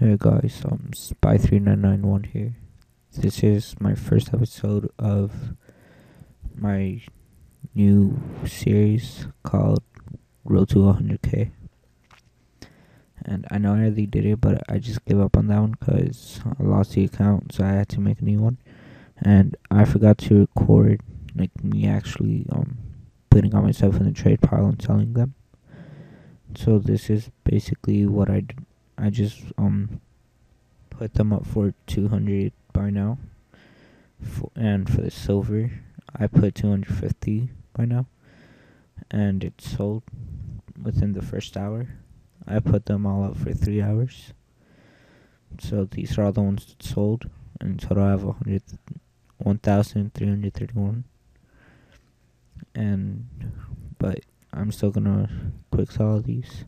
Hey guys, um, Spy3991 here. This is my first episode of my new series called Road to 100k. And I know I already did it, but I just gave up on that one because I lost the account, so I had to make a new one. And I forgot to record, like, me actually, um, putting on myself in the trade pile and selling them. So this is basically what I did. I just um put them up for 200 buy now. For, and for the silver, I put 250 buy now. And it sold within the first hour. I put them all up for 3 hours. So these are all the ones that sold. In total I have 100 1331. And but I'm still gonna quick sell these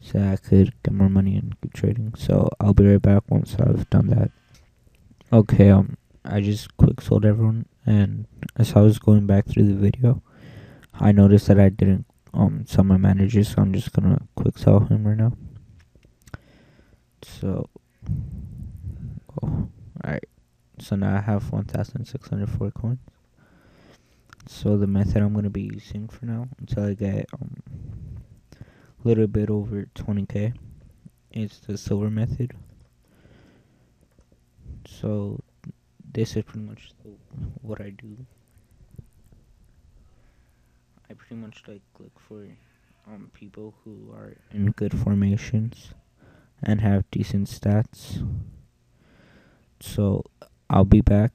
so I could get more money and keep trading. So I'll be right back once I've done that. Okay, um, I just quick sold everyone, and as I was going back through the video, I noticed that I didn't um sell my manager, so I'm just gonna quick sell him right now. So, oh, alright. So now I have 1,604 coins. So the method I'm gonna be using for now until I get um little bit over 20k It's the silver method. So this is pretty much the, what I do. I pretty much like look for um people who are in good formations and have decent stats. So I'll be back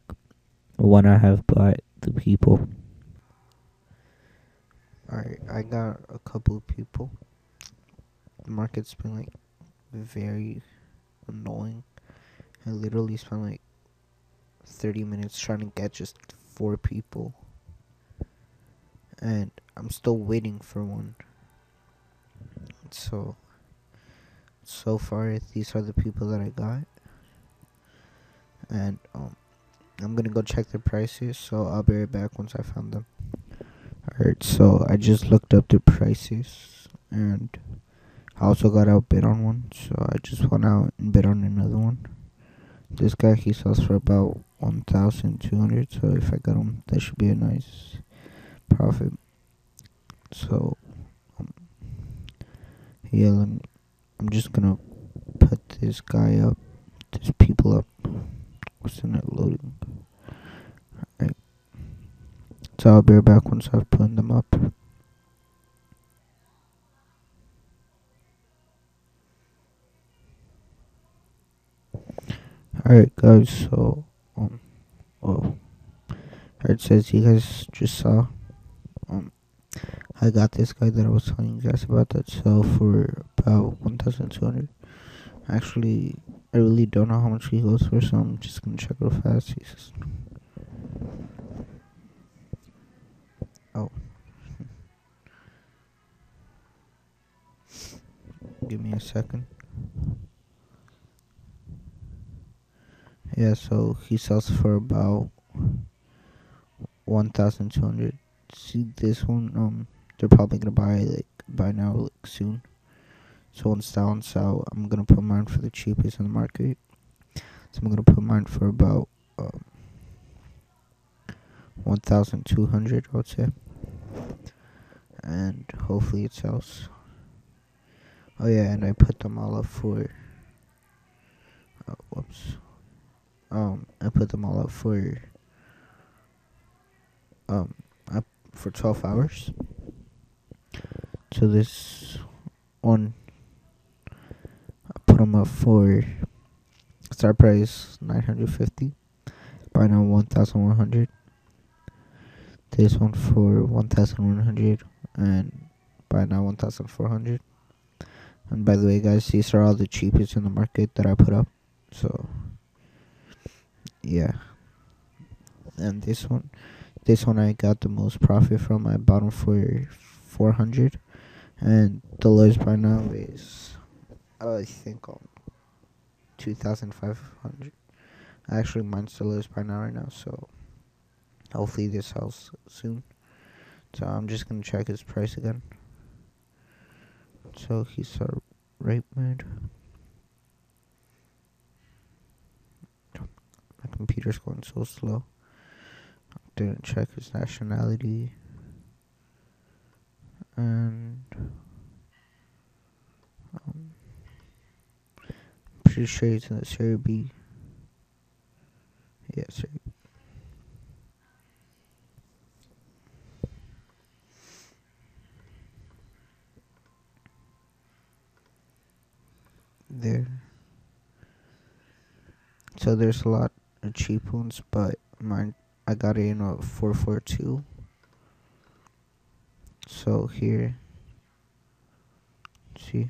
when I have bought the people. Alright, I got a couple of people. The market's been like very annoying. I literally spent like 30 minutes trying to get just four people. And I'm still waiting for one. So, so far, these are the people that I got. And, um, I'm gonna go check their prices, so I'll be right back once I found them. Alright, so I just looked up the prices and I also got outbid on one, so I just went out and bid on another one. This guy he sells for about one thousand two hundred, so if I got him, that should be a nice profit. So, um, yeah, me, I'm just gonna put this guy up, these people up. What's in it loading? Alright. So I'll be right back once I've put them up. Alright guys, so um oh it says you guys just saw um I got this guy that I was telling you guys about that sell for about one thousand two hundred. Actually I really don't know how much he goes for so I'm just gonna check real fast. He's oh give me a second. Yeah, so he sells for about one thousand two hundred. See this one, um, they're probably gonna buy like by now like soon. So that one's out, I'm gonna put mine for the cheapest in the market. So I'm gonna put mine for about um, one thousand two hundred, I would say, and hopefully it sells. Oh yeah, and I put them all up for. Oh, whoops um I put them all up for um up for 12 hours. So this one I put them up for start price 950 buy now 1100 this one for 1100 and buy now 1400 and by the way guys these are all the cheapest in the market that I put up. So yeah. And this one, this one I got the most profit from. I bought them for 400 and the lowest buy now is I think um, 2500 actually mine's the lowest buy now right now so hopefully this sells soon. So I'm just gonna check his price again. So he's a rape mode computer's going so slow. Didn't check his nationality. And um, pretty sure he's in the Serie B. Yeah, Serie. There. So there's a lot cheap ones, but mine I got it in a four four two. So here, see.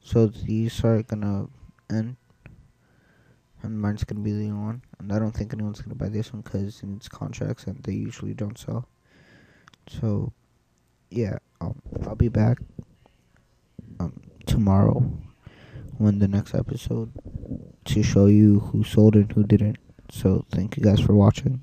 So these are gonna end, and mine's gonna be the only one. And I don't think anyone's gonna buy this one because it's contracts and they usually don't sell. So, yeah, um, I'll be back um tomorrow when the next episode to show you who sold and who didn't. So thank you guys for watching.